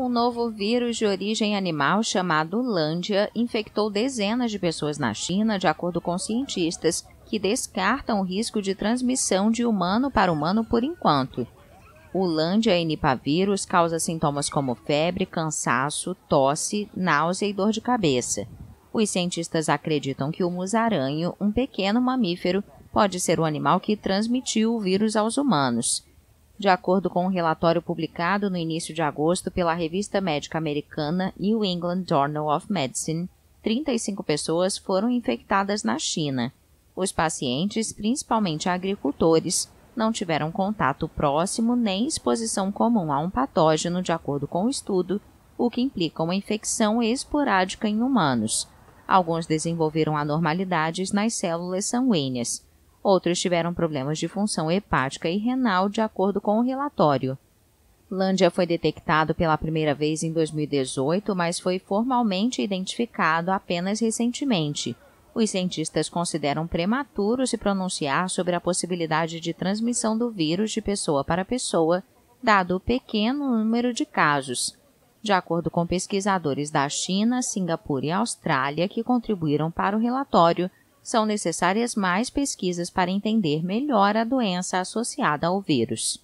Um novo vírus de origem animal chamado Lândia infectou dezenas de pessoas na China, de acordo com cientistas, que descartam o risco de transmissão de humano para humano por enquanto. O Lândia enipavírus causa sintomas como febre, cansaço, tosse, náusea e dor de cabeça. Os cientistas acreditam que o musaranho, um pequeno mamífero, pode ser o animal que transmitiu o vírus aos humanos. De acordo com um relatório publicado no início de agosto pela revista médica americana New England Journal of Medicine, 35 pessoas foram infectadas na China. Os pacientes, principalmente agricultores, não tiveram contato próximo nem exposição comum a um patógeno, de acordo com o estudo, o que implica uma infecção esporádica em humanos. Alguns desenvolveram anormalidades nas células sanguíneas. Outros tiveram problemas de função hepática e renal, de acordo com o relatório. Lândia foi detectado pela primeira vez em 2018, mas foi formalmente identificado apenas recentemente. Os cientistas consideram prematuro se pronunciar sobre a possibilidade de transmissão do vírus de pessoa para pessoa, dado o pequeno número de casos. De acordo com pesquisadores da China, Singapura e Austrália que contribuíram para o relatório, são necessárias mais pesquisas para entender melhor a doença associada ao vírus.